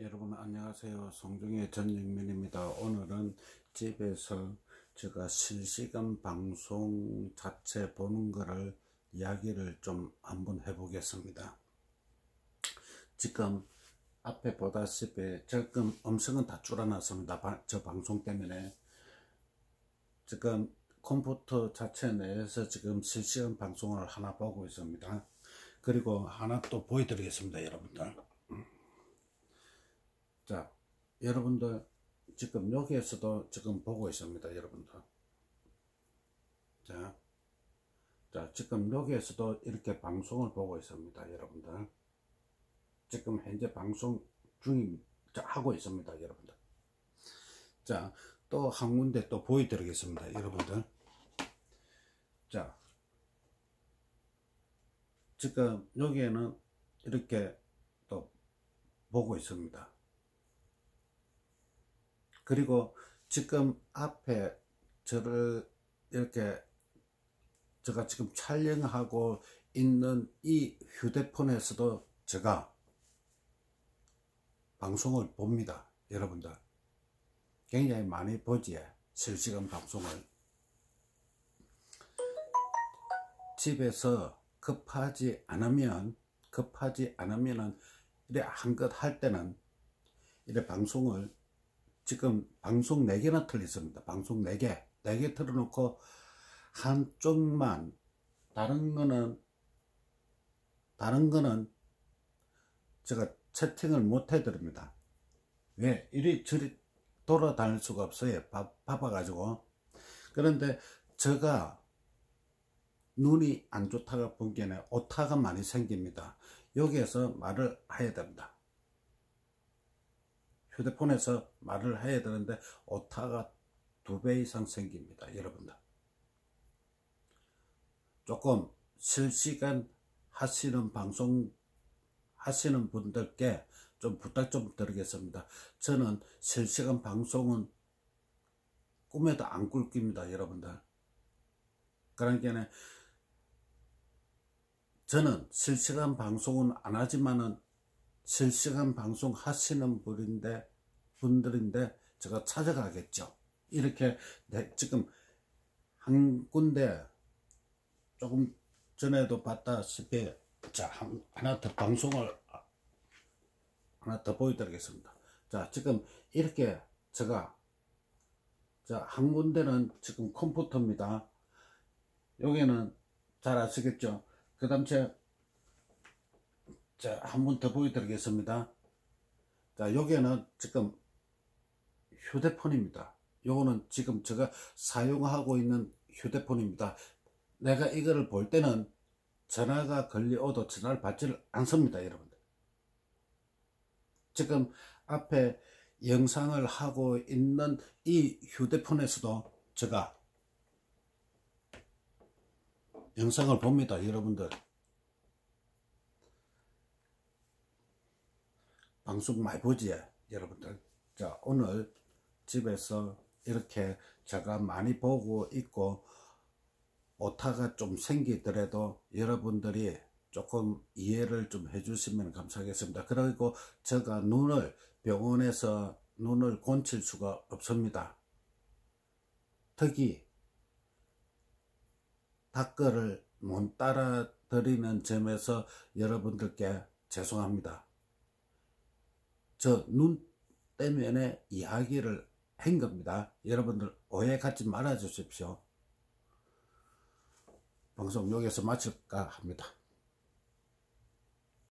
여러분 안녕하세요. 송중의 전영민입니다. 오늘은 집에서 제가 실시간 방송 자체 보는 거를 이야기를 좀 한번 해 보겠습니다. 지금 앞에 보다시피 지금 음성은 다 줄여놨습니다. 저 방송 때문에. 지금 컴퓨터 자체 내에서 지금 실시간 방송을 하나 보고 있습니다. 그리고 하나 또 보여드리겠습니다 여러분들 자 여러분들 지금 여기에서도 지금 보고 있습니다 여러분들 자, 자 지금 여기에서도 이렇게 방송을 보고 있습니다 여러분들. 지금 현재 방송 중임 하고 있습니다 여러분들. 자 또 한 군데 또 보여드리겠습니다 여러분들. 자 지금 여기에는 이렇게 또 보고 있습니다 그리고 지금 앞에 저를 이렇게 제가 지금 촬영하고 있는 이 휴대폰에서도 제가 방송을 봅니다 여러분들. 굉장히 많이 보지 실시간 방송을. 집에서 급하지 않으면 급하지 않으면은 이래 한것 할 때는 이래 방송을 지금 방송 4개나 틀렸습니다. 방송 4개. 4개 틀어놓고 한쪽만 다른 거는 다른 거는 제가 채팅을 못 해드립니다. 왜? 이리저리 돌아다닐 수가 없어요. 바, 바빠가지고. 그런데 제가 눈이 안 좋다가 보기에는 오타가 많이 생깁니다. 여기에서 말을 해야 됩니다. 휴대폰에서 말을 해야 되는데 오타가 두 배 이상 생깁니다. 여러분들. 조금 실시간 하시는 방송 하시는 분들께 좀 부탁 좀 드리겠습니다. 저는 실시간 방송은 꿈에도 안 꿀깁니다. 여러분들. 그러니까 저는 실시간 방송은 안 하지만은 실시간 방송 하시는 분인데 분들인데 제가 찾아가겠죠. 이렇게 네, 지금 한 군데 조금 전에도 봤다시피 자 하나 더 방송을 하나 더 보여드리겠습니다. 자 지금 이렇게 제가 자한 군데는 지금 컴퓨터입니다. 여기는 잘 아시겠죠? 그 다음 제 자, 한 번 더 보여드리겠습니다. 자, 여기는 지금 휴대폰입니다. 요거는 지금 제가 사용하고 있는 휴대폰입니다. 내가 이거를 볼 때는 전화가 걸려오도 전화를 받지를 않습니다, 여러분들. 지금 앞에 영상을 하고 있는 이 휴대폰에서도 제가 영상을 봅니다, 여러분들. 방송 많이 보지 여러분들 자 오늘 집에서 이렇게 제가 많이 보고 있고 오타가 좀 생기더라도 여러분들이 조금 이해를 좀 해주시면 감사하겠습니다. 그리고 제가 눈을 병원에서 눈을 곤칠 수가 없습니다. 특히 닥거를 못 따라 드리는 점에서 여러분들께 죄송합니다. 저 눈 때문에 이야기를 한 겁니다. 여러분들 오해 갖지 말아 주십시오. 방송 여기서 마칠까 합니다.